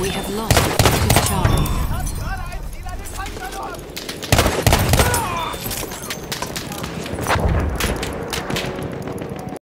We have lost objective Charlie.